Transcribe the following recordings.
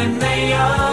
When they all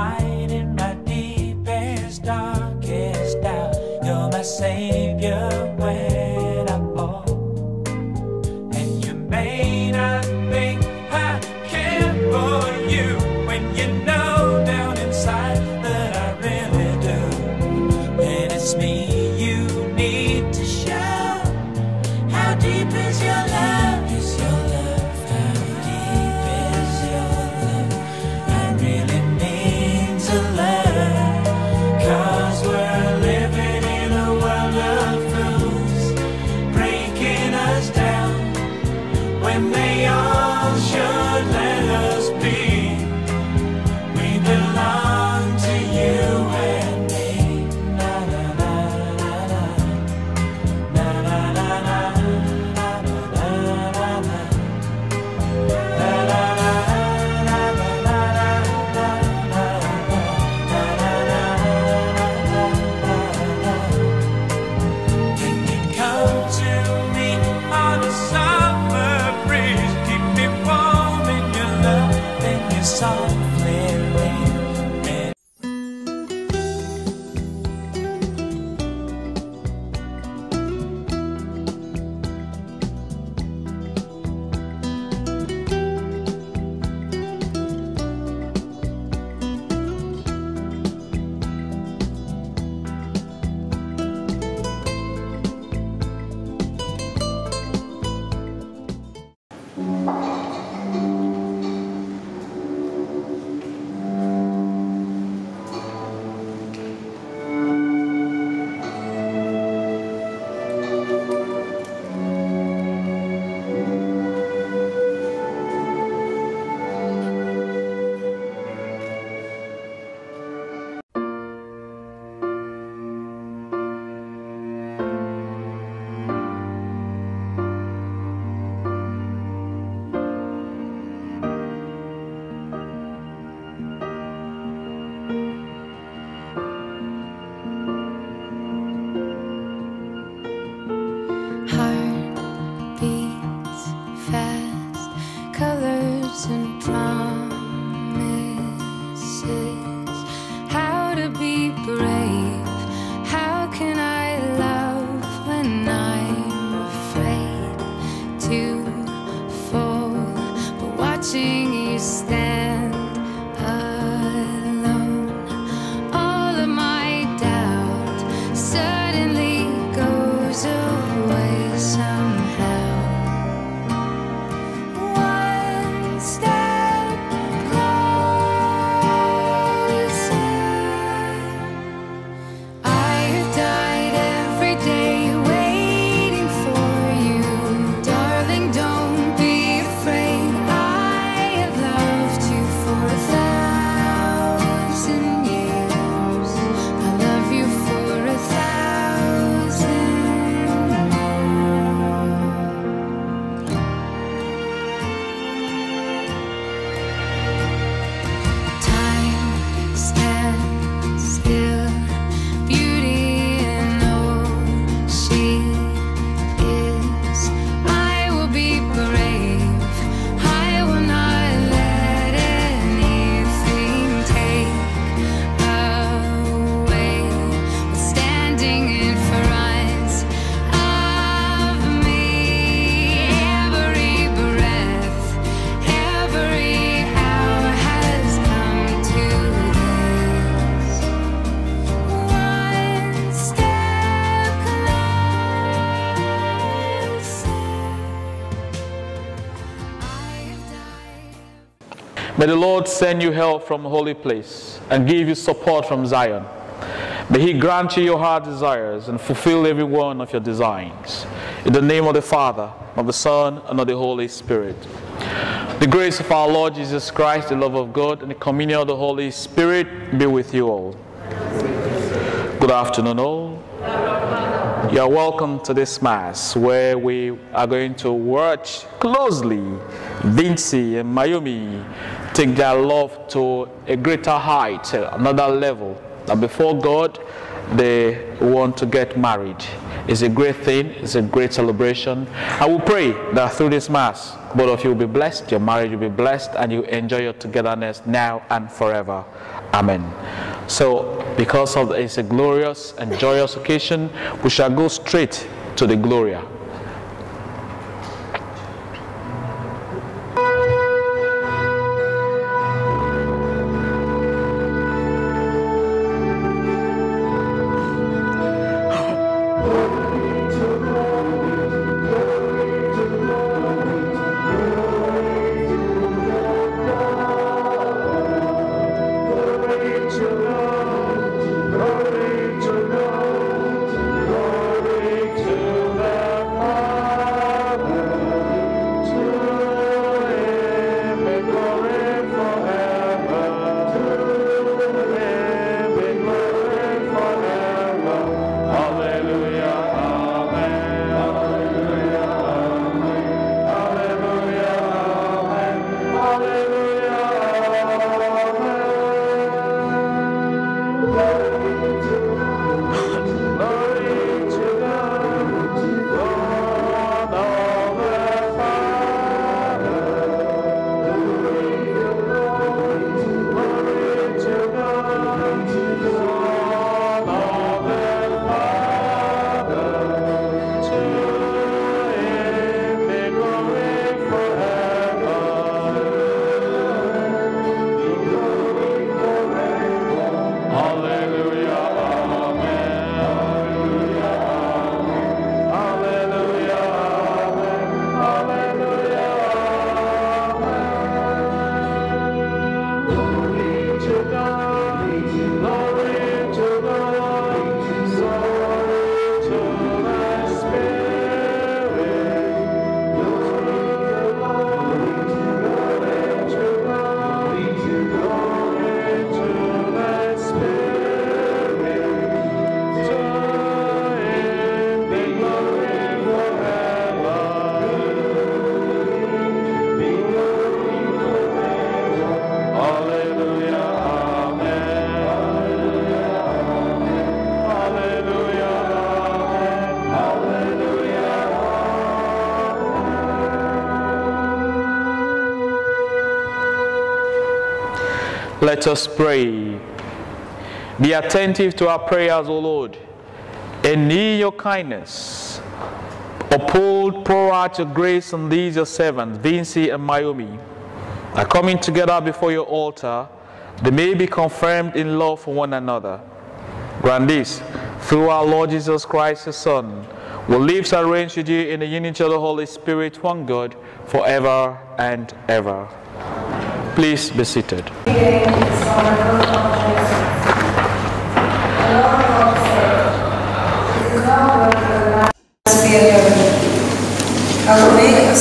You're Lord send you help from holy place and give you support from Zion. May He grant you your heart desires and fulfill every one of your designs. In the name of the Father, of the Son, and of the Holy Spirit. The grace of our Lord Jesus Christ, the love of God, and the communion of the Holy Spirit be with you all. Good afternoon, all. You are welcome to this Mass where we are going to watch closely Vinci and Mayumi take their love to a greater height, another level. That before God, they want to get married. It's a great thing, it's a great celebration. I will pray that through this Mass, both of you will be blessed, your marriage will be blessed, and you enjoy your togetherness now and forever. Amen. So, because of it's a glorious and joyous occasion, we shall go straight to the Gloria. Let us pray. Be attentive to our prayers, O Lord, and in your kindness, uphold, pour out your grace on these your servants, Vinci and Mayumi, are coming together before your altar, they may be confirmed in love for one another. Grant this through our Lord Jesus Christ, His Son, who lives and reigns with you in the unity of the Holy Spirit, one God, forever and ever. Please be seated. I will make a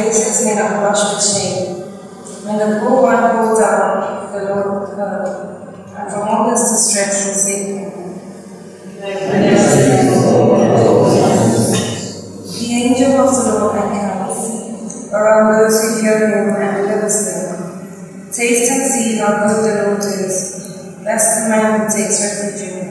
faces may not blush with shame. When the poor one calls down, the Lord heard, and from all his distress will save him. The angel of the Lord encamps around those who fear him and delivers them. Taste and see how good the Lord is. Blessed the man who takes refuge in him.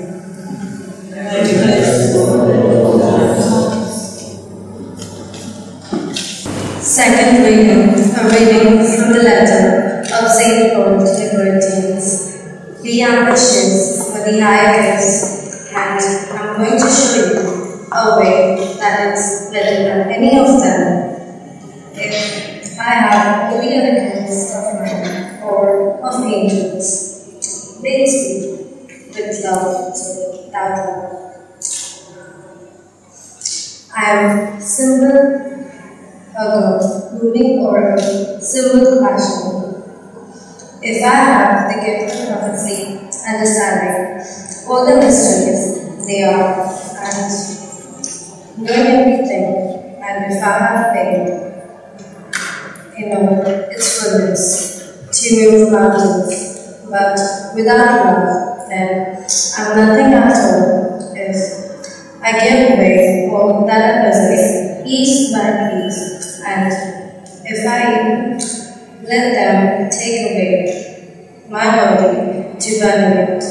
Second reading, a reading from the letter of St. Paul to the Corinthians. Be ambitious for the higher gifts, and I'm going to show you a way that is better than any of them. If I have the other gifts of men or of angels, they speak with love to without love. I am cymbal a moving or a civil passion. If I have the gift of prophecy, understanding all the mysteries they are, and knowing everything, and if I have faith, in all its fullness, to move mountains, but without love, then I'm nothing at all. If I give away all that I possess, piece by piece, and if I let them take away my body to burn it,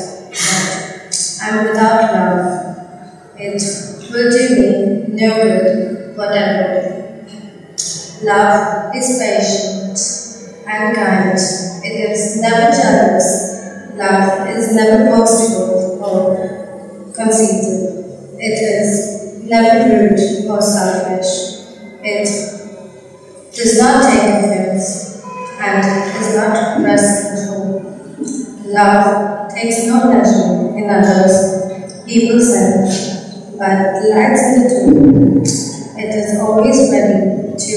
I'm without love, it will do me no good whatever. Love is patient and kind. It is never jealous. Love is never boastful or conceited. It is never rude or selfish. It does not take offense and does not resentful. Love takes no pleasure in others' evil sin, but delights in the truth. It is always ready to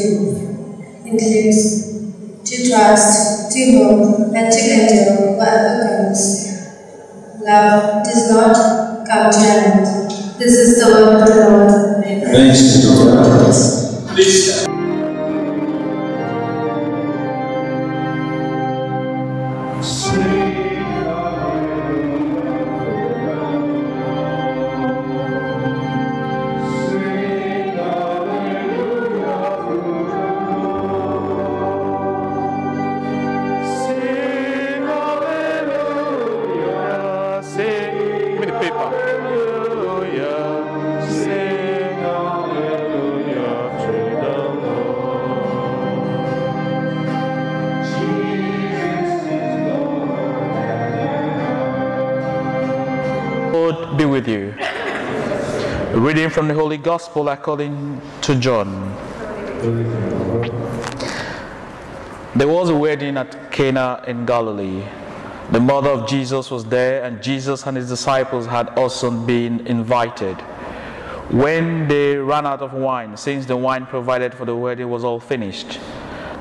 include, to trust, to hope, and to endure whatever comes. Love does not come to an end. This is the word of the Lord. Thanks to God. Please. Sing Gospel according to John. There was a wedding at Cana in Galilee. The mother of Jesus was there, and Jesus and his disciples had also been invited. When they ran out of wine, since the wine provided for the wedding was all finished,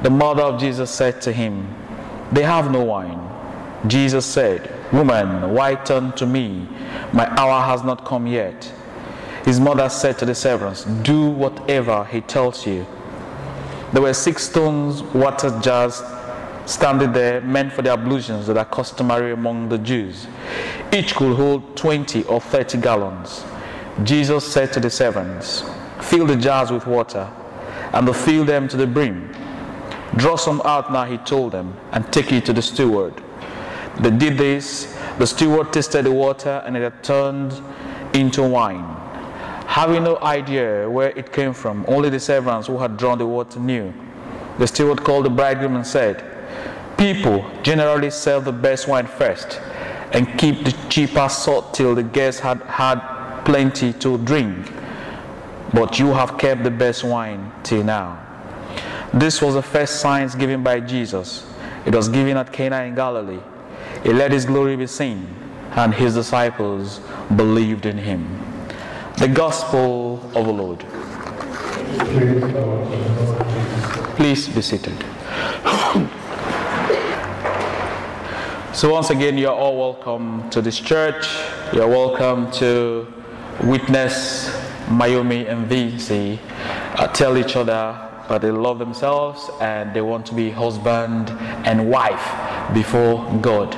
the mother of Jesus said to him, They have no wine. Jesus said, Woman, why turn to me? My hour has not come yet. His mother said to the servants, Do whatever he tells you. There were six stones water jars standing there, meant for the ablutions that are customary among the Jews. Each could hold 20 or 30 gallons. Jesus said to the servants, Fill the jars with water, and filled them to the brim. Draw some out now, he told them, and take it to the steward. They did this. The steward tasted the water and it had turned into wine. Having no idea where it came from, only the servants who had drawn the water knew. The steward called the bridegroom and said, People generally sell the best wine first and keep the cheaper salt till the guests had had plenty to drink. But you have kept the best wine till now. This was the first signs given by Jesus. It was given at Cana in Galilee. He let his glory be seen, and his disciples believed in him. The Gospel of the Lord. Please be seated. so, once again, you're all welcome to this church. You're welcome to witness Mayumi and Vinci uh, tell each other that they love themselves and they want to be husband and wife before God.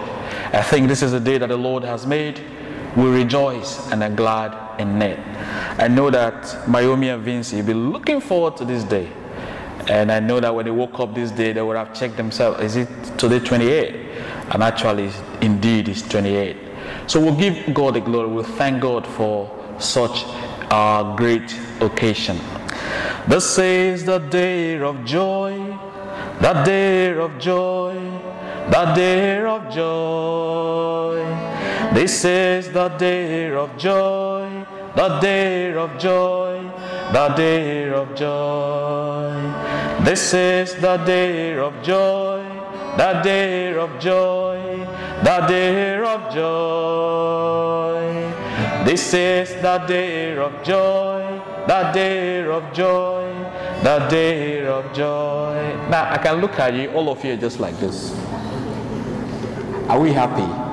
I think this is a day that the Lord has made. We rejoice and are glad in it. I know that Mayumi and Vinci will be looking forward to this day. And I know that when they woke up this day, they would have checked themselves. Is it today 28? And actually, indeed, it's 28. So we'll give God the glory. We'll thank God for such a great occasion. This is the day of joy, the day of joy, the day of joy. This is the day of joy, the day of joy, the day of joy. This is the day of joy, the day of joy, the day of joy. This is the day of joy, the day of joy, the day of joy. Now I can look at you, all of you just like this. Are we happy?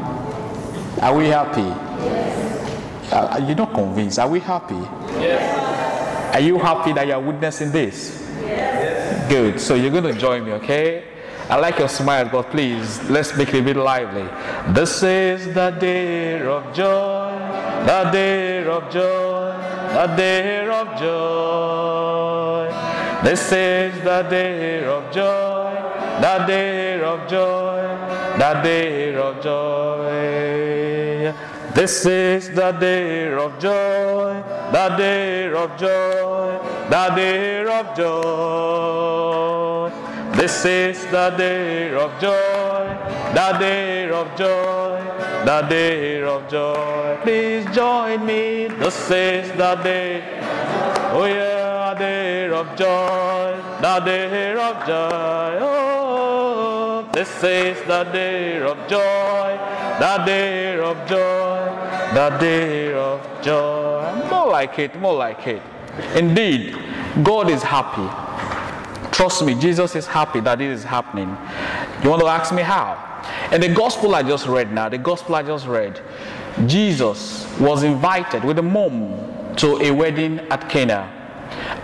Are we happy? Yes. Uh, you're not convinced. Are we happy? Yes. Are you happy that you're witnessing this? Yes. Good. So you're going to join me, okay? I like your smile, but please, let's make it a bit lively. This is the day of joy, the day of joy, the day of joy. This is the day of joy, the day of joy, the day of joy. This is the day of joy, the day of joy, the day of joy. This is the day of joy, the day of joy, the day of joy. Please join me. This is the day. Oh yeah, the day of joy, the day of joy. Oh, this is the day of joy, the day of joy, the day of joy. More like it, more like it. Indeed, God is happy. Trust me, Jesus is happy that it is happening. You want to ask me how? In the gospel I just read now, the gospel I just read, Jesus was invited with a mom to a wedding at Cana.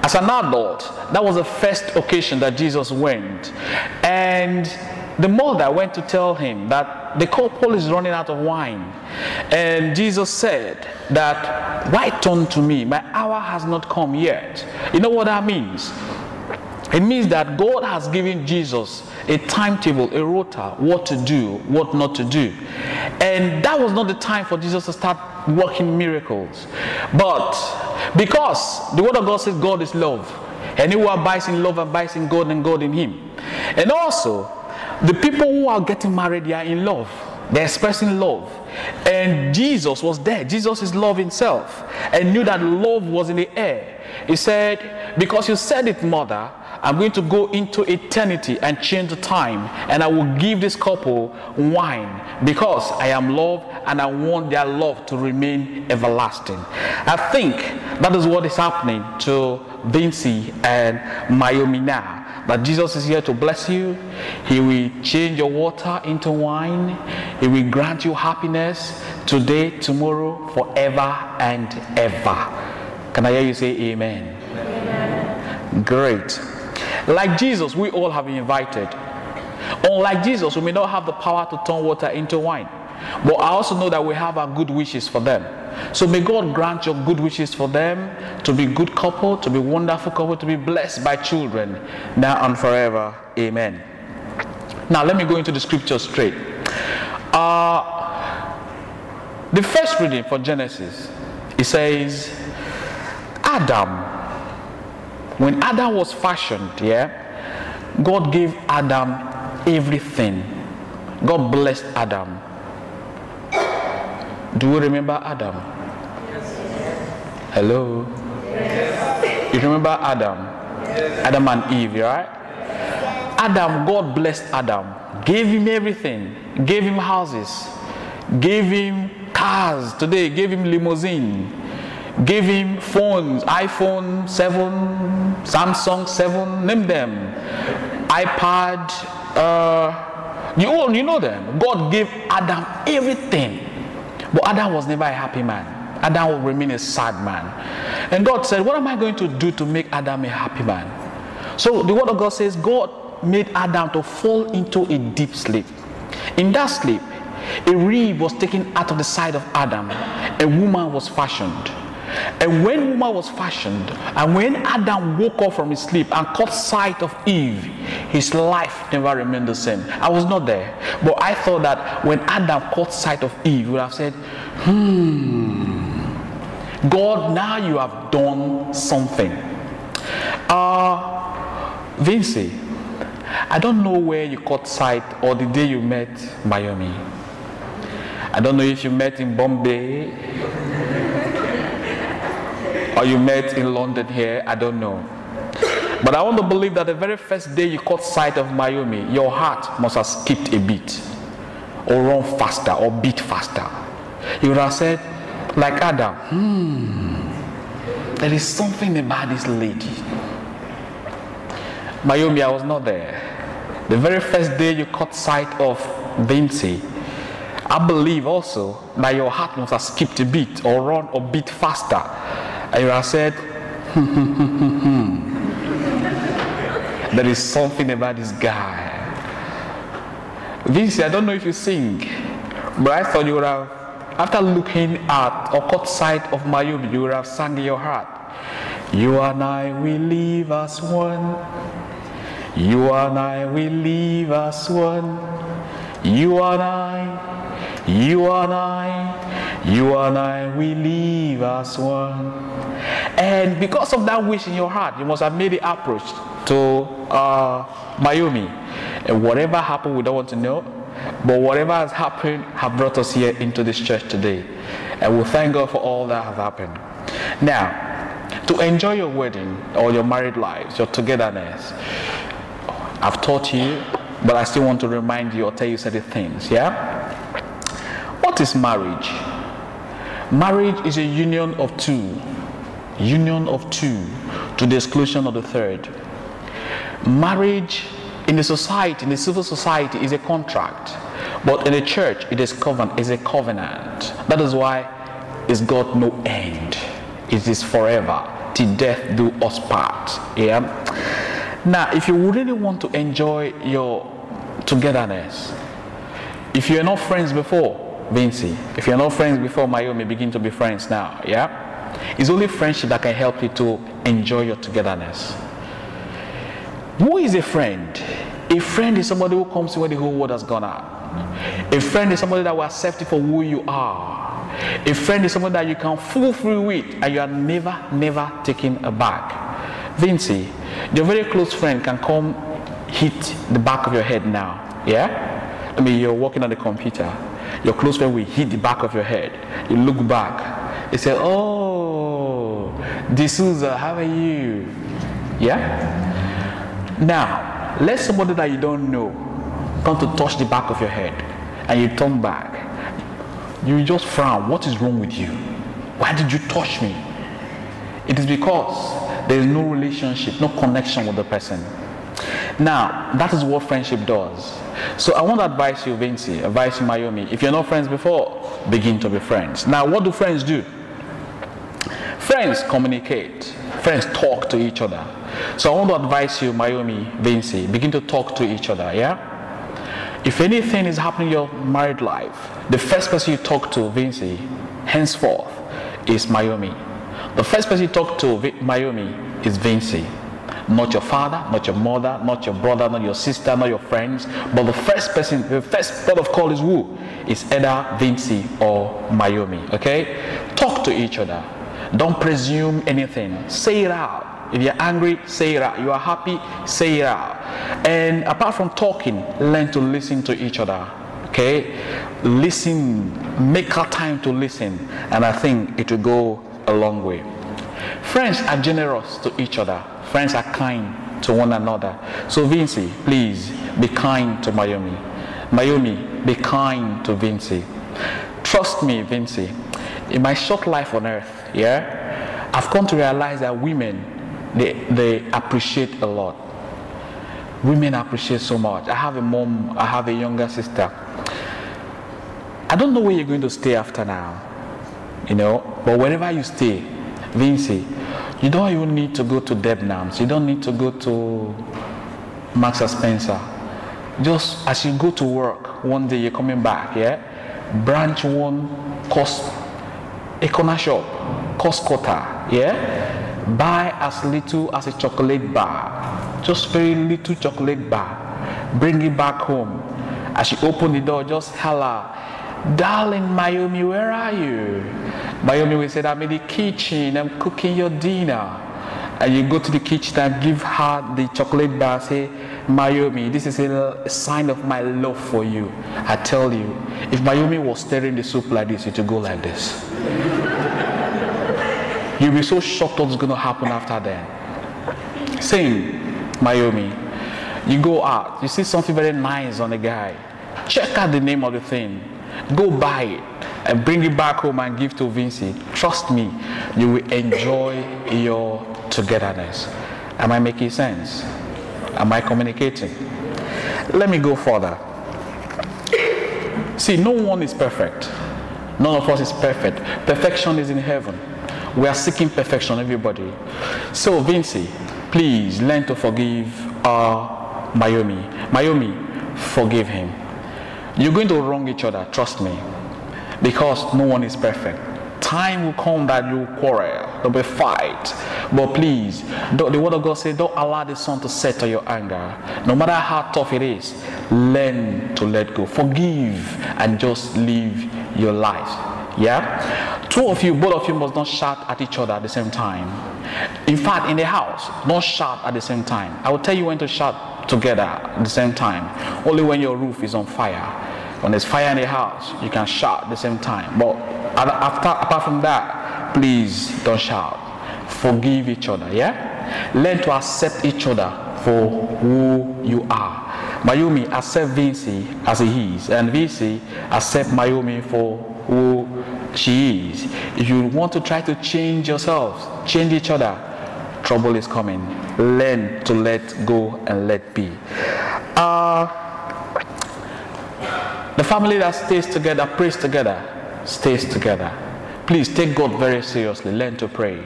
As an adult, that was the first occasion that Jesus went. And the mother went to tell him that the couple is running out of wine. And Jesus said that, Why turn to me? My hour has not come yet. You know what that means? It means that God has given Jesus a timetable, a rota, what to do, what not to do. And that was not the time for Jesus to start working miracles. But because the word of God says God is love, and who abides in love abides in God and God in him. And also, the people who are getting married, they are in love. They're expressing love. And Jesus was there. Jesus is love himself. And knew that love was in the air. He said, Because you said it, mother, I'm going to go into eternity and change the time, and I will give this couple wine because I am love and I want their love to remain everlasting. I think that is what is happening to Vinci and Mayumi now. That Jesus is here to bless you. He will change your water into wine. He will grant you happiness today, tomorrow, forever and ever. Can I hear you say amen? amen. Great. Like Jesus, we all have been invited. Unlike Jesus, we may not have the power to turn water into wine. But I also know that we have our good wishes for them. So may God grant your good wishes for them to be good couple, to be wonderful couple, to be blessed by children now and forever. Amen. Now let me go into the scripture straight. Uh, The first reading for Genesis, it says, Adam, when Adam was fashioned, yeah, God gave Adam everything. God blessed Adam. Do you remember Adam? Yes. Hello? Yes. You remember Adam? Yes. Adam and Eve, right? Adam, God blessed Adam, gave him everything, gave him houses, gave him cars today, gave him limousine, gave him phones, iPhone 7, Samsung 7, name them, iPad, uh, you all you know them. God gave Adam everything, but Adam was never a happy man. Adam will remain a sad man. And God said, What am I going to do to make Adam a happy man? So the word of God says, God made Adam to fall into a deep sleep. In that sleep, a rib was taken out of the side of Adam, a woman was fashioned. And when woman was fashioned, and when Adam woke up from his sleep and caught sight of Eve, his life never remained the same. I was not there, but I thought that when Adam caught sight of Eve, he would have said, Hmm, God, now you have done something. Uh, Vinci, I don't know where you caught sight or the day you met Mayumi. I don't know if you met in Bombay or you met in London here. I don't know. But I want to believe that the very first day you caught sight of Mayumi, your heart must have skipped a beat or run faster or beat faster. You would have said, like Adam, hmm, there is something about this lady. Mayumi, I was not there. The very first day you caught sight of Vinci, I believe also that your heart must have skipped a beat or run a bit faster. And you have said, hmm, hmm, hmm, there is something about this guy. Vinci, I don't know if you sing, but I thought you would have, after looking at or caught sight of Mayumi, you would have sung in your heart, You and I will live as one. You and I will live as one. You and I, you and I, you and I will live as one. And because of that wish in your heart, you must have made the approach to uh, Mayumi. And whatever happened, we don't want to know. But whatever has happened have brought us here into this church today. And we thank God for all that has happened. Now, to enjoy your wedding or your married lives, your togetherness, I've taught you, but I still want to remind you or tell you certain things. Yeah? What is marriage? Marriage is a union of two. Union of two to the exclusion of the third. Marriage in the society, in the civil society, is a contract. But in the church, it is covenant, is a covenant. That is why it's got no end. It is forever. Till death do us part. Yeah. Now, if you really want to enjoy your togetherness, if you're not friends before, Vinci, if you're not friends before Mayumi, begin to be friends now. Yeah. It's only friendship that can help you to enjoy your togetherness. Who is a friend? A friend is somebody who comes when the whole world has gone out. A friend is somebody that will accept you for who you are. A friend is someone that you can fool through with and you are never, never taken aback. Vinci, your very close friend can come hit the back of your head now. Yeah? I mean, you're working on the computer. Your close friend will hit the back of your head. You look back. You say, Oh, D'Souza, how are you? Yeah? Now, let somebody that you don't know come to touch the back of your head and you turn back. You just frown. What is wrong with you? Why did you touch me? It is because there is no relationship, no connection with the person. Now, that is what friendship does. So I want to advise you, Vinci, advise you, Mayumi. If you're not friends before, begin to be friends. Now, what do friends do? Friends communicate. Friends talk to each other. So I want to advise you, Mayumi, Vinci, begin to talk to each other, yeah? If anything is happening in your married life, the first person you talk to, Vinci, henceforth, is Mayumi. The first person you talk to, Mayumi, is Vinci. Not your father, not your mother, not your brother, not your sister, not your friends. But the first person, the first port of call is who? Is either Vinci or Mayumi. Okay? Talk to each other. Don't presume anything. Say it out. If you're angry, say it out. You are happy, say it out. And apart from talking, learn to listen to each other. Okay? Listen, make our time to listen. And I think it will go a long way. Friends are generous to each other. Friends are kind to one another. So Vinci, please be kind to Mayumi. Mayumi, be kind to Vinci. Trust me, Vinci. In my short life on earth, yeah, I've come to realize that women, they, they appreciate a lot. Women appreciate so much. I have a mom, I have a younger sister. I don't know where you're going to stay after now, you know, but wherever you stay, Vinci, you don't even need to go to Debenhams. You don't need to go to Marks and Spencer. Just as you go to work, one day you're coming back, yeah? Branch one cost a corner shop, cost quarter, yeah? Buy as little as a chocolate bar. Just very little chocolate bar. Bring it back home. As you open the door, just holla, Darling Mayumi, where are you? Mayumi will say, I'm in the kitchen, I'm cooking your dinner. And you go to the kitchen and give her the chocolate bar, say, Mayumi, this is a sign of my love for you. I tell you, if Mayumi was stirring the soup like this, it would go like this. You'll be so shocked what's going to happen after that. Same, Mayumi. You go out, you see something very nice on a guy. Check out the name of the thing. Go buy it and bring it back home and give to Vinci. Trust me, you will enjoy your togetherness. Am I making sense? Am I communicating? Let me go further. See, no one is perfect. None of us is perfect. Perfection is in heaven. We are seeking perfection, everybody. So, Vinci, please learn to forgive uh, Mayumi. Mayumi, forgive him. You're going to wrong each other, trust me. Because no one is perfect. Time will come that you quarrel, there'll be fight. But please, the word of God says, don't allow the sun to set on your anger. No matter how tough it is, learn to let go. Forgive and just live your life. Yeah? Two of you, both of you must not shout at each other at the same time. In fact, in the house, don't shout at the same time. I will tell you when to shout together at the same time. Only when your roof is on fire. When there's fire in the house, you can shout at the same time. But after, apart from that, please don't shout. Forgive each other, yeah? Learn to accept each other for who you are. Mayumi, accept Vinci as he is, and Vinci, accept Mayumi for who she is. If you want to try to change yourselves, change each other, trouble is coming. Learn to let go and let be. Uh, the family that stays together, prays together, stays together. Please take God very seriously. Learn to pray.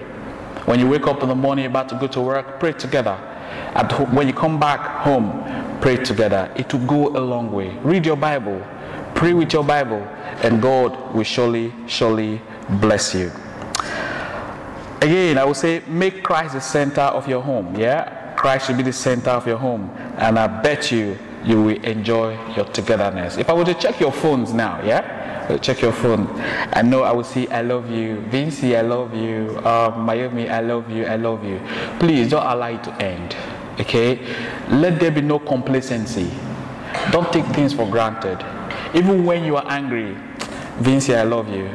When you wake up in the morning about to go to work, pray together. At home, when you come back home, pray together. It will go a long way. Read your Bible, pray with your Bible, and God will surely, surely bless you. Again, I will say, make Christ the center of your home. Yeah? Christ should be the center of your home. And I bet you, you will enjoy your togetherness. If I were to check your phones now, yeah? Check your phone. I know I will see I love you. Vinci, I love you. Um, Mayumi, I love you. I love you. Please don't allow it to end. Okay? Let there be no complacency. Don't take things for granted. Even when you are angry, Vinci, I love you.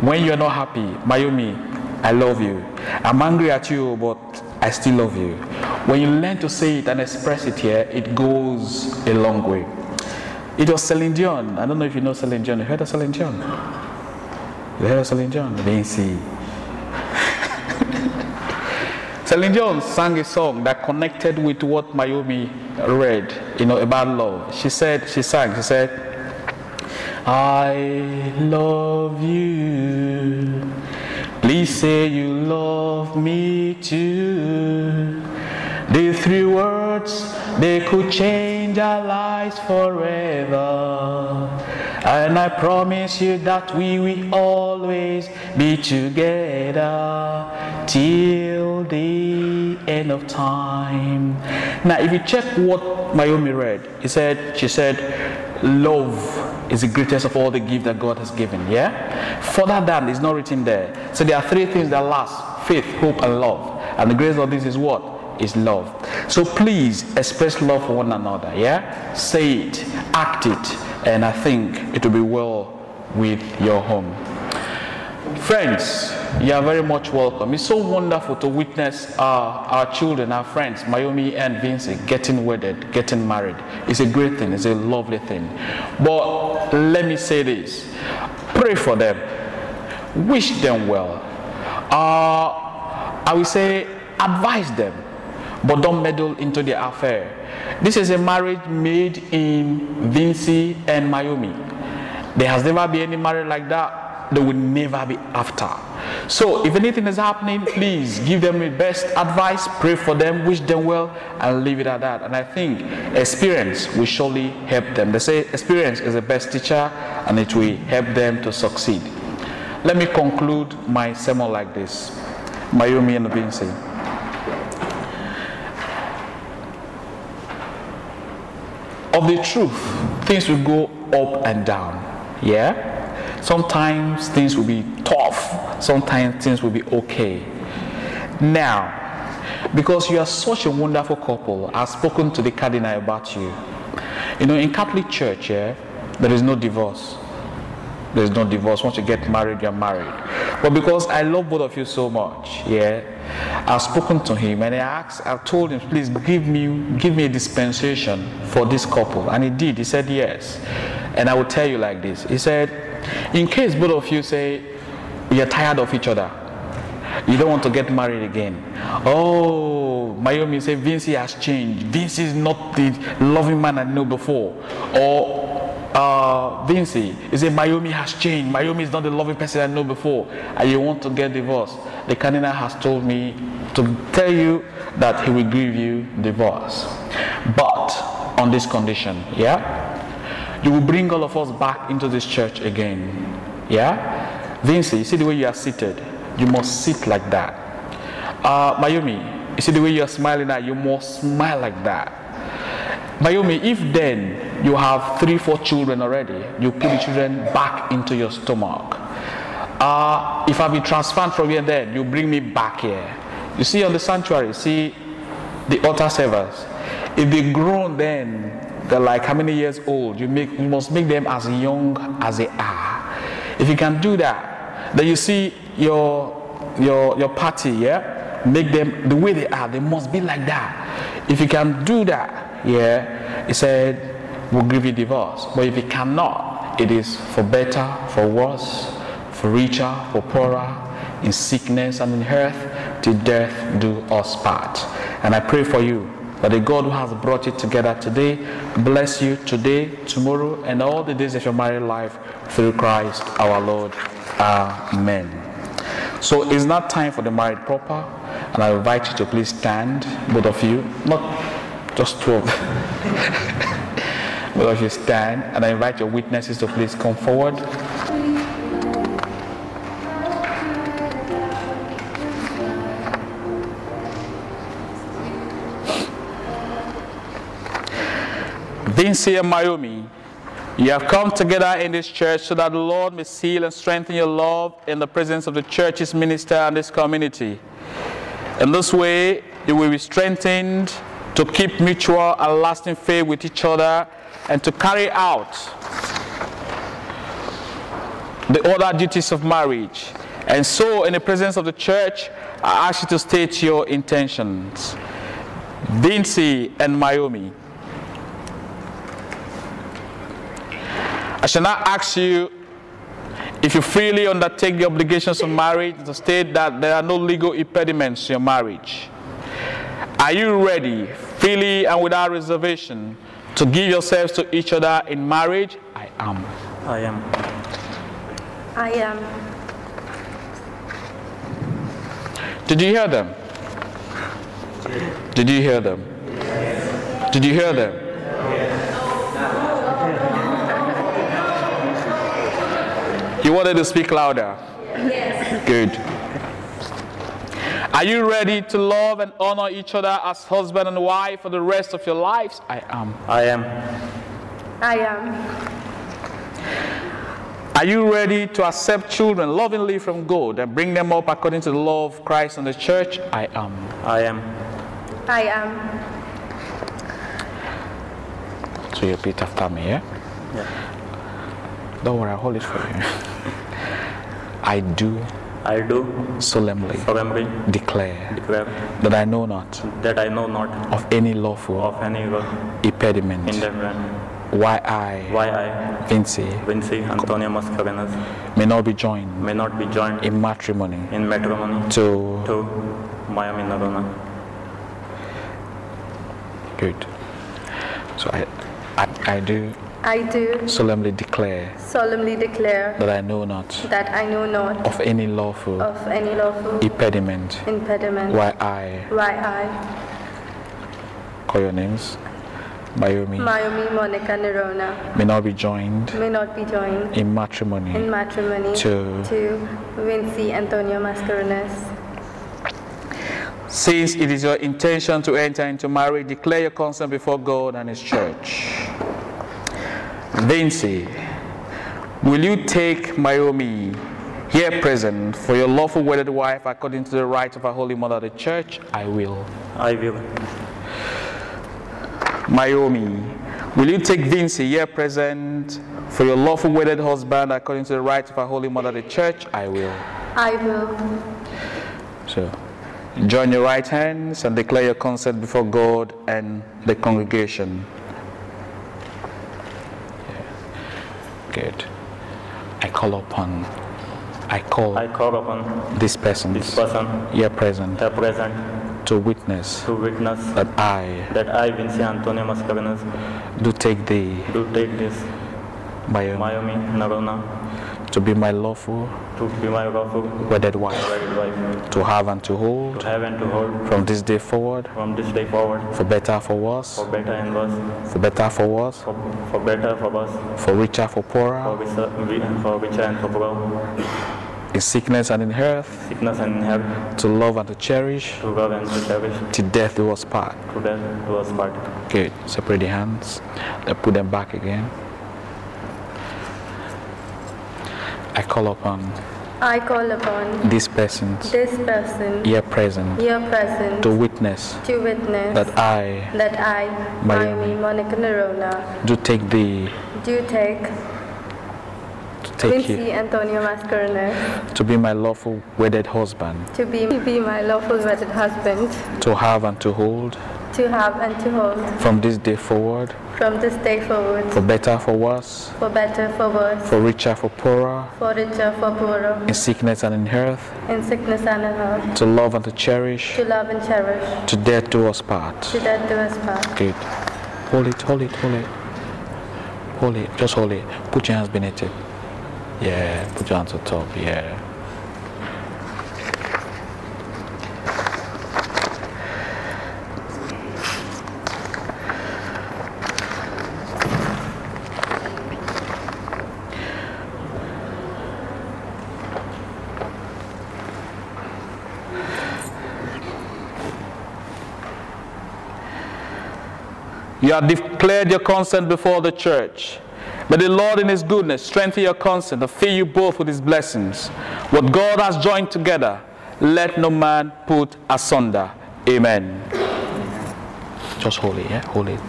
When you are not happy, Mayumi, I love you. I'm angry at you, but I still love you. When you learn to say it and express it here, it goes a long way. It was Celine Dion. I don't know if you know Celine Dion. You heard of Celine Dion? You heard of Celine Dion? Vinci. Celine Dion sang a song that connected with what Mayumi read, you know, about love. She said, she sang, she said, I love you. Please say you love me too. These three words, they could change our lives forever. And I promise you that we will always be together till the end of time. Now, if you check what Naomi read, he said, she said, love is the greatest of all the gifts that God has given. Yeah? Further than is not written there. So there are three things that last faith, hope, and love. And the greatest of this is what? Is love. So please express love for one another. Yeah? Say it, act it, and I think it will be well with your home. Friends, you are very much welcome. It's so wonderful to witness uh, our children, our friends, Mayumi and Vincent, getting wedded, getting married. It's a great thing, it's a lovely thing. But let me say this pray for them, wish them well. Uh, I will say, advise them, but don't meddle into their affair. This is a marriage made in Vinci and Mayumi. There has never been any marriage like that they will never be after. So, if anything is happening, please give them the best advice, pray for them, wish them well, and leave it at that. And I think experience will surely help them. They say experience is the best teacher, and it will help them to succeed. Let me conclude my sermon like this Mayumi and Vinci. Of the truth, things will go up and down. Yeah? Sometimes things will be tough, sometimes things will be okay. Now, because you are such a wonderful couple, I've spoken to the cardinal about you. You know, in Catholic Church, yeah, there is no divorce. There's no divorce. Once you get married, you're married. But because I love both of you so much, yeah, I've spoken to him and I asked, I've told him, please give me give me a dispensation for this couple. And he did. He said yes. And I will tell you like this. He said, in case both of you say you're tired of each other, you don't want to get married again. Oh, Mayumi say Vinci has changed. Vinci is not the loving man I knew before. Or uh, Vinci is a Mayumi has changed. Mayumi is not the loving person I know before, and you want to get divorced. The cardinal has told me to tell you that he will give you divorce, but on this condition, yeah you will bring all of us back into this church again. Yeah? Vinci, you see the way you are seated? You must sit like that. Uh, Mayumi, you see the way you are smiling at? You must smile like that. Mayumi, if then you have three, four children already, you put the children back into your stomach. Uh, if I be transferred from here then, you bring me back here. You see on the sanctuary, see the altar servers. If they grown then, they're like how many years old? You make you must make them as young as they are. If you can do that, then you see your your your party, yeah, make them the way they are. They must be like that. If you can do that, yeah, he said we'll give you divorce. But if you cannot, it is for better, for worse, for richer, for poorer, in sickness and in health, till death do us part. And I pray for you that the God who has brought you together today bless you today, tomorrow, and all the days of your married life through Christ our Lord. Amen. So it's not time for the married proper, and I invite you to please stand, both of you, not just two of both of you stand, and I invite your witnesses to please come forward. Vinci and Mayumi, you have come together in this church so that the Lord may seal and strengthen your love in the presence of the church's minister and this community. In this way, you will be strengthened to keep mutual and lasting faith with each other and to carry out the other duties of marriage. And so, in the presence of the church, I ask you to state your intentions. Vinci and Mayumi. I shall not ask you if you freely undertake the obligations of marriage to state that there are no legal impediments to your marriage. Are you ready, freely and without reservation, to give yourselves to each other in marriage? I am. I am. I am. Did you hear them? Did you hear them? Did you hear them? You wanted to speak louder? Yes. Good. Are you ready to love and honor each other as husband and wife for the rest of your lives? I am. I am. I am. Are you ready to accept children lovingly from God and bring them up according to the law of Christ and the church? I am. I am. I am. So you repeat after me, yeah? Yeah. Don't worry, I'll hold it for you. I do I do solemnly solemnly declare declare that I know not that I know not of any lawful of any impediment why I, why I, Vinci, Vinci Antonio Mascarenhas, may not be joined may not be joined in matrimony in matrimony to to Mayumi Noronha. good. So I, I, I do I do solemnly declare solemnly declare that I know not that I know not of any lawful of any lawful impediment impediment why I why I, call your names, Mayumi, Mayumi Monica Noronha, may not be joined may not be joined in matrimony in matrimony to to Vinci Antonio Mascarenhas. Since it is your intention to enter into marriage, declare your consent before God and His church. Vinci, will you take Mayumi here present for your lawful wedded wife according to the rites of our Holy Mother the Church? I will. I will. Mayumi, will you take Vinci here present for your lawful wedded husband according to the rites of our Holy Mother the Church? I will. I will. So, join your right hands and declare your consent before God and the congregation. Good. I call upon, I call I call upon this person this person here present here present to witness to witness that I that I, Vinci Antonio Mascarenhas, do take thee do take this Mayumi Noronha to be my lawful to be my lawful wedded wife, wedded wife, to have and to hold to have and to hold from this day forward, from this day forward, for better, for worse, for better and worse, for better, for worse, for, for better, for worse, for richer, for for poorer, richer, for richer and for poor, in sickness and in health, sickness and health, to love and to cherish, to love and to cherish, till death do us part. to death do us part. Good. Separate the hands. Then put them back again. I call upon I call upon these persons this person here present here present to witness to witness that I that I, Mayumi. Mayumi Monica Noronha, do take thee do take take Vinci you Antonio to be my lawful wedded husband, to be, to be my lawful wedded husband, to have and to hold. To have and to hold. From this day forward, from this day forward, for better, for worse, for better, for worse, for richer, for poorer, for richer, for poorer, in sickness and in health, in sickness and in health, to love and to cherish, to love and cherish, to death do us part. to death do us part. Good. Hold it, hold it, hold it. Hold it, just hold it. Put your hands beneath it. Yeah, put your hands on top, yeah. You have declared your consent before the church. May the Lord in His goodness strengthen your consent and fill you both with His blessings. What God has joined together, let no man put asunder. Amen. Just hold it, yeah? Hold it.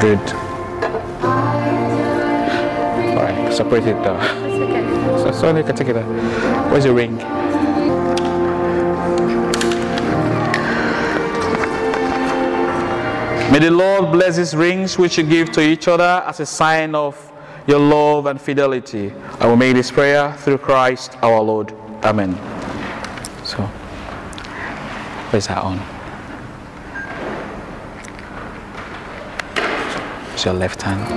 Good. Alright, separate it now. It's okay. So, so you can take it out. Where's your ring? May the Lord bless these rings which you give to each other as a sign of your love and fidelity. I will make this prayer through Christ our Lord. Amen. So, where's that on? It's your left hand.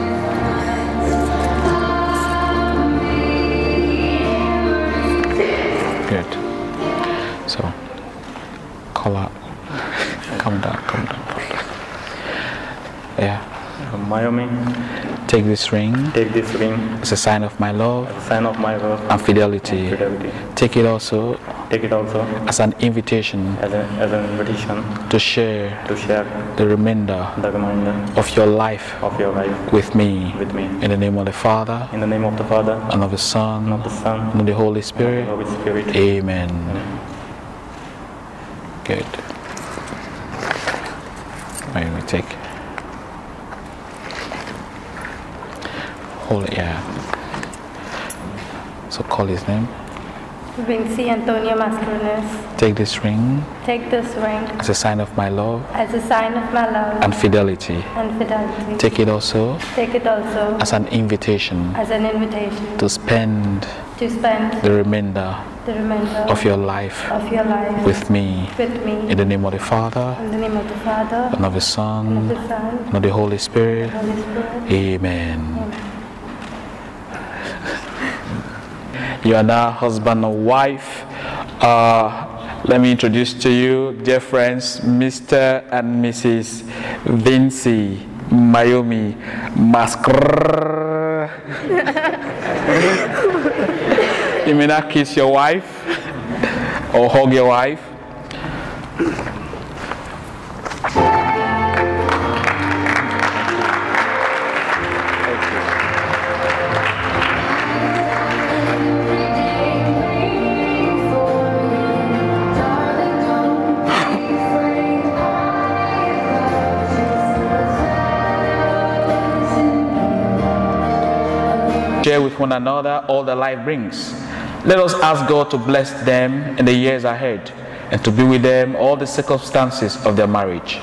Good. So, call out. Come down, come down. Yeah. Mayumi, take this ring take this ring as a sign of my love as a sign of my love and fidelity. fidelity. Take it also Take it also as an invitation as, a, as an invitation to share to share the remainder the reminder of your life of your life with me. with me. In the name of the Father, In the name of the Father, and of the Son, and of the Son, and of the Holy and of the Spirit. Holy Spirit. Amen. Good. Wait, we take. Holy, yeah. So call his name. Vinci Antonio Mascarenhas, Take this ring take this ring as a sign of my love as a sign of my love and fidelity. and fidelity. Take it also Take it also as an invitation as an invitation to spend to spend the remainder the remainder of your life of your life with me. with me. In the name of the Father, In the name of the Father, and of the and of Son, the Son, and of the Holy Spirit. Holy Spirit. Amen. You are now husband and wife. Uh, let me introduce to you, dear friends, Mr. and Mrs. Vinci Mayumi Maskr. you may not kiss your wife or hug your wife. With one another all that life brings. Let us ask God to bless them in the years ahead and to be with them all the circumstances of their marriage.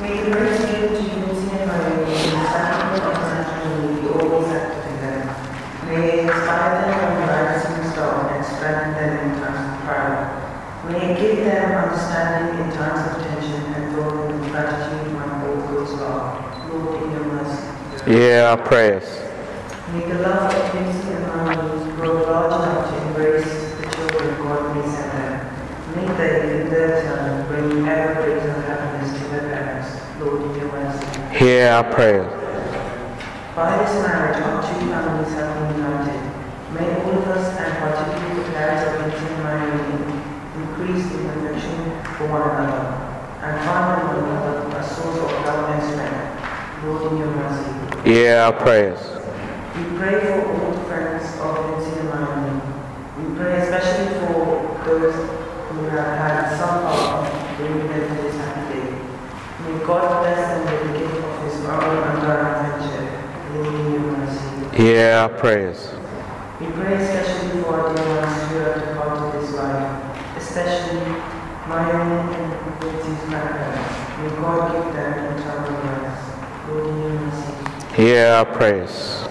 May the grace given to unity and harmony in the sacrament of matrimony be always active in them. May it inspire them from the rising star and strengthen them in times of trial. May it give them understanding in times of tension and fill them with gratitude when all goes well. Lord, in your mercy. Hear our prayers. May the love and grow large enough to embrace the children God may send them. May they, in their turn, bring ever greater happiness to their parents. Lord, in your mercy. Hear our prayers. By this marriage, our two families have been united. May all of us, and particularly the parents of Vincent increase in affection for one another, and find in one another a source of love and strength. Lord, in your mercy. Hear our prayers. We pray for all the friends of and Mary. We pray especially for those who have had some part of them to this happy day. May God bless them with the gift of His moral and our friendship. Lord, in your mercy. Hear our prayers. We pray especially for our dear ones who have departed this life, especially my own and Lindsay's grandparents. May God give them eternal rest. Lord, in your mercy. Hear our prayers.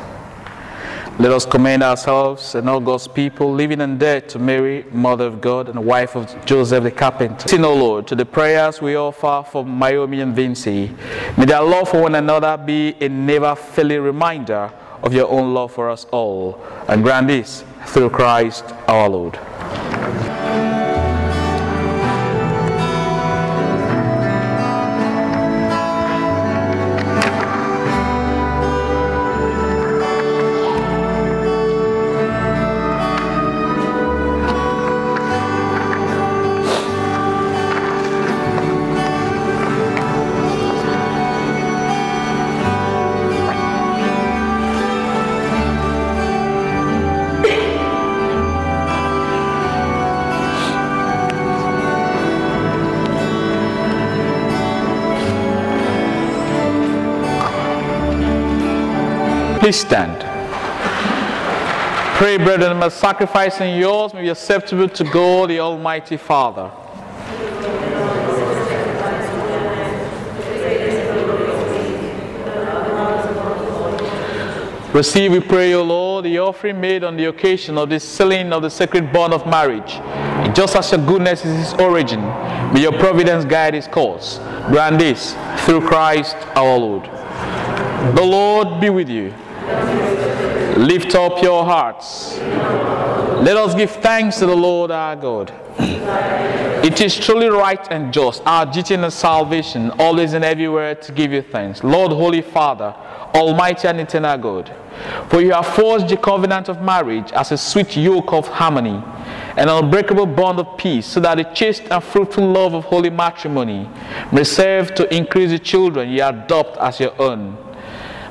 Let us commend ourselves and all God's people, living and dead, to Mary, Mother of God, and wife of Joseph the carpenter. Listen, O Lord, to the prayers we offer for Mayumi and Vinci. May their love for one another be a never failing reminder of your own love for us all. And grant this through Christ our Lord. Please stand. Pray, brethren, my sacrifice and yours may be acceptable to God, the Almighty Father. Receive, we pray, O Lord, the offering made on the occasion of the sealing of the sacred bond of marriage. Just as your goodness is its origin, may your providence guide its course. Grant this through Christ our Lord. The Lord be with you. Lift up your hearts. Let us give thanks to the Lord our God. It is truly right and just, our duty and salvation, always and everywhere to give you thanks. Lord, Holy Father, Almighty and eternal God, for you have forged the covenant of marriage as a sweet yoke of harmony, an unbreakable bond of peace, so that the chaste and fruitful love of holy matrimony may serve to increase the children you adopt as your own.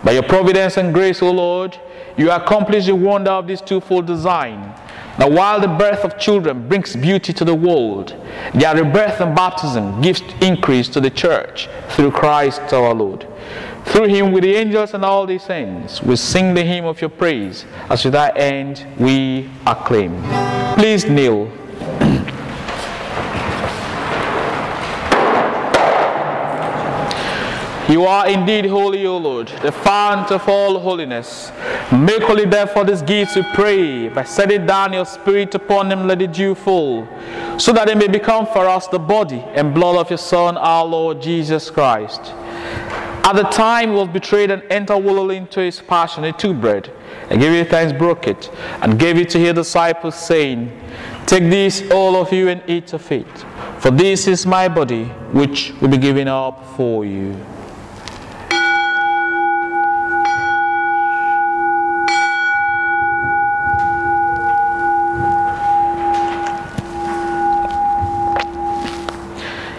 By your providence and grace, O Lord, you accomplish the wonder of this twofold design. Now, while the birth of children brings beauty to the world, their rebirth and baptism gives increase to the church through Christ our Lord. Through him, with the angels and all the saints, we sing the hymn of your praise, as to that end we acclaim. Please kneel. You are indeed holy, O Lord, the fount of all holiness. Make holy therefore this gifts, we pray, by setting down your spirit upon them, let the dew fall, so that they may become for us the body and blood of your Son, our Lord Jesus Christ. At the time he was betrayed and entered willingly into his passion, he took bread and gave you thanks, broke it, and gave it to his disciples, saying, Take this, all of you, and eat of it. For this is my body, which will be given up for you.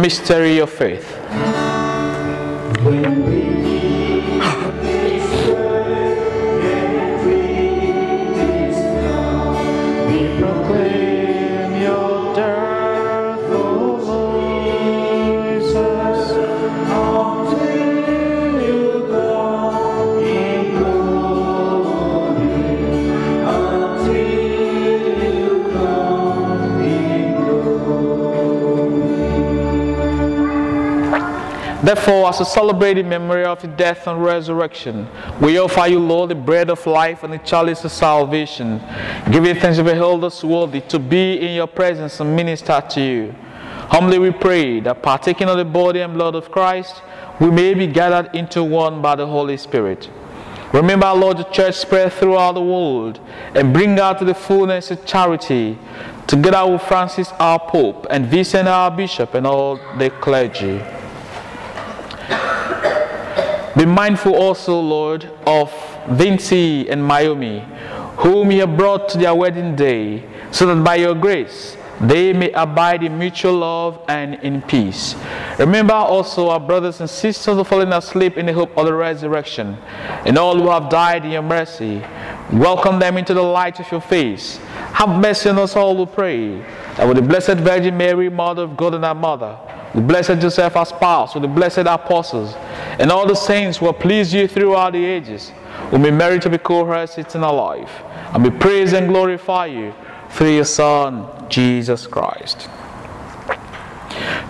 Mystery of faith. Therefore, as we celebrate the memory of the death and resurrection, we offer you, Lord, the bread of life and the chalice of salvation. Give you thanks to behold us worthy to be in your presence and minister to you. Humbly we pray that partaking of the body and blood of Christ, we may be gathered into one by the Holy Spirit. Remember, Lord, the church spread throughout the world and bring out to the fullness of charity, together with Francis our Pope and Vincent our Bishop and all the clergy. Be mindful also, Lord, of Vinci and Mayumi, whom you have brought to their wedding day, so that by your grace they may abide in mutual love and in peace. Remember also our brothers and sisters who fallen asleep in the hope of the resurrection, and all who have died in your mercy. Welcome them into the light of your face. Have mercy on us all, we pray, that with the Blessed Virgin Mary, Mother of God and our Mother, with blessed Joseph our spouse, with the blessed apostles, and all the saints who have pleased you throughout the ages, we may merit to be co-heirs eternal life, and we praise and glorify you through your Son, Jesus Christ.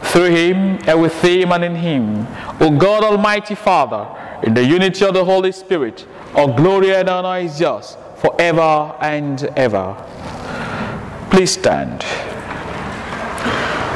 Through him, and with him, and in him, O God Almighty Father, in the unity of the Holy Spirit, all glory and honor is yours forever and ever. Please stand.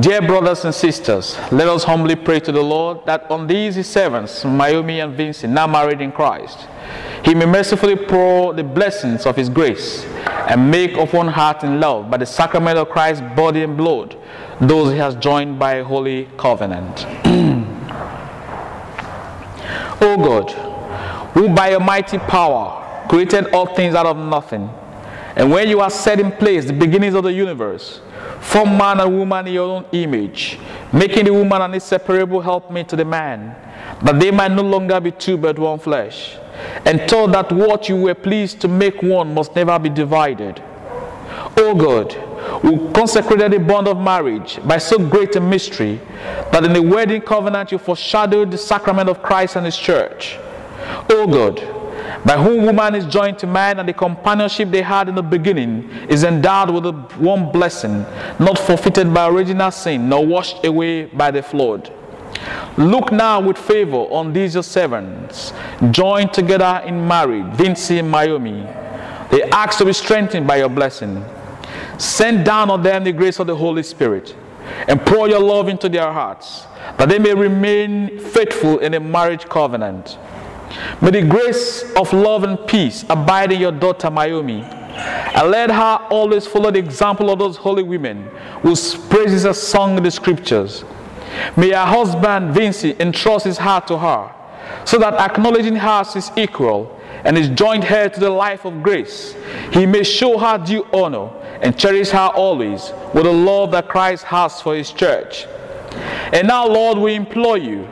Dear brothers and sisters, let us humbly pray to the Lord that on these his servants, Mayumi and Vincent, now married in Christ, he may mercifully pour the blessings of his grace and make of one heart in love by the sacrament of Christ's body and blood those he has joined by a holy covenant. o God, who by your mighty power created all things out of nothing, and when you have set in place the beginnings of the universe, form man and woman in your own image, making the woman an inseparable helpmate to the man, that they might no longer be two but one flesh, and told that what you were pleased to make one must never be divided. O God, who consecrated the bond of marriage by so great a mystery that in the wedding covenant you foreshadowed the sacrament of Christ and his church. O God, by whom woman is joined to man and the companionship they had in the beginning is endowed with a one blessing, not forfeited by original sin, nor washed away by the flood. Look now with favor on these your servants, joined together in marriage, Vinci and Mayumi. They ask to be strengthened by your blessing. Send down on them the grace of the Holy Spirit and pour your love into their hearts, that they may remain faithful in a marriage covenant. May the grace of love and peace abide in your daughter Mayumi, and let her always follow the example of those holy women whose praises are sung in the scriptures. May her husband Vinci entrust his heart to her, so that acknowledging her as his equal and his joint heir to the life of grace, he may show her due honor and cherish her always with the love that Christ has for his church. And now, Lord, we implore you,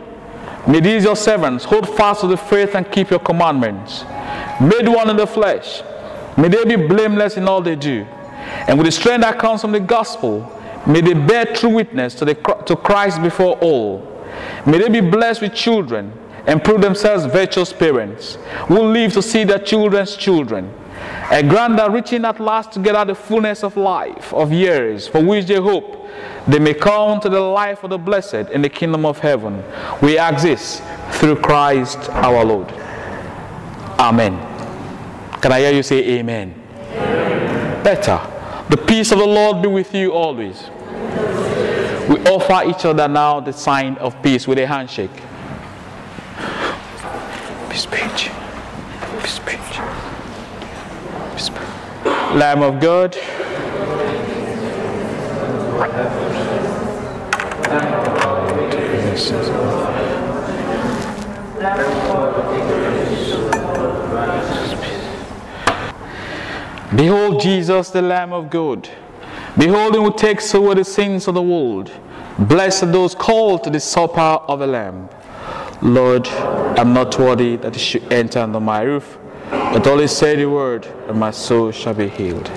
may these your servants hold fast to the faith and keep your commandments. Made one in the flesh, may they be blameless in all they do. And with the strength that comes from the gospel, may they bear true witness to, the, to Christ before all. May they be blessed with children and prove themselves virtuous parents who live to see their children's children. And grant that reaching at last together the fullness of life, of years, for which they hope, they may come to the life of the blessed in the kingdom of heaven. We ask this through Christ our Lord. Amen. Can I hear you say amen? amen? Better. The peace of the Lord be with you always. We offer each other now the sign of peace with a handshake. Peace, speech. Peace, speech. Lamb of God. Behold Jesus, the Lamb of God. Behold him who takes away the sins of the world. Blessed are those called to the supper of the Lamb. Lord, I'm not worthy that you should enter under my roof, but only say the word, and my soul shall be healed.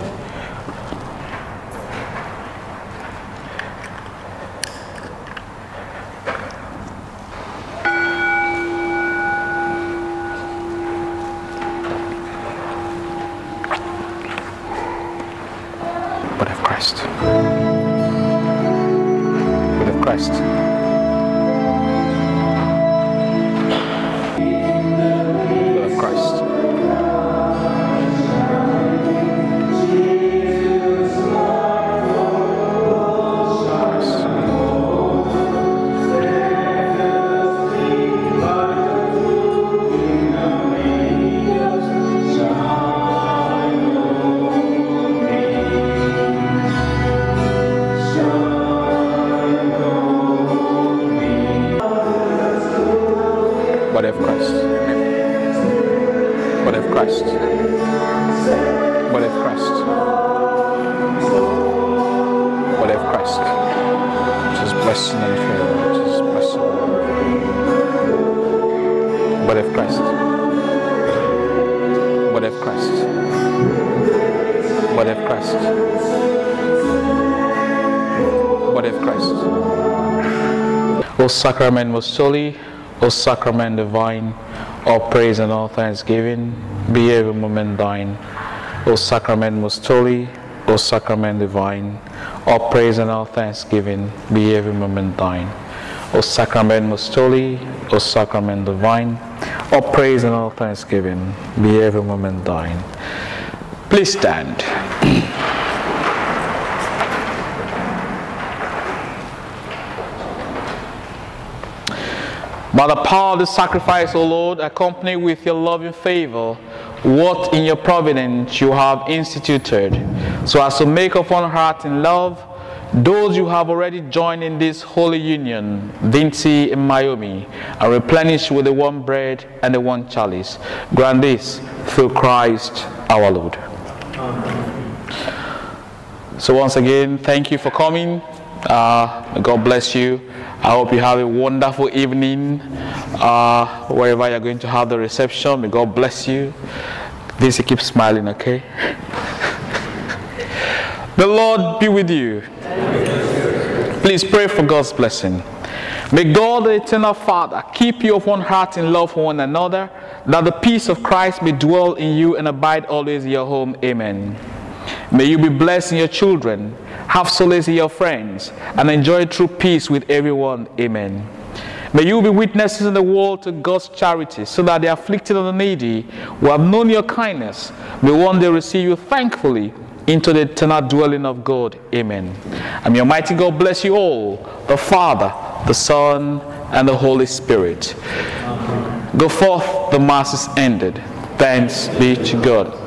Christ. Body of Christ. O sacrament most holy, O sacrament divine, all praise and all thanksgiving be every moment thine. O sacrament most holy, O sacrament divine, all praise and all thanksgiving be every moment thine. O sacrament most holy, O sacrament divine, all praise and all thanksgiving be every moment thine. Please stand. By the power of the sacrifice, O Lord, accompanied with your loving favor, what in your providence you have instituted, so as to make of one heart in love those you have already joined in this holy union, Vinci and Mayumi, and replenished with the one bread and the one chalice. Grant this through Christ our Lord. So once again, thank you for coming. Uh, God bless you. I hope you have a wonderful evening uh, wherever you're going to have the reception. May God bless you. This keep smiling, okay? the Lord be with you. Please pray for God's blessing. May God, the eternal Father, keep you of one heart in love for one another, that the peace of Christ may dwell in you and abide always in your home. Amen. May you be blessed in your children, have solace in your friends, and enjoy true peace with everyone. Amen. May you be witnesses in the world to God's charity, so that the afflicted and the needy, who have known your kindness, may one day receive you thankfully into the eternal dwelling of God. Amen. And may Almighty God bless you all, the Father, the Son, and the Holy Spirit. Go forth, the Mass is ended. Thanks be to God.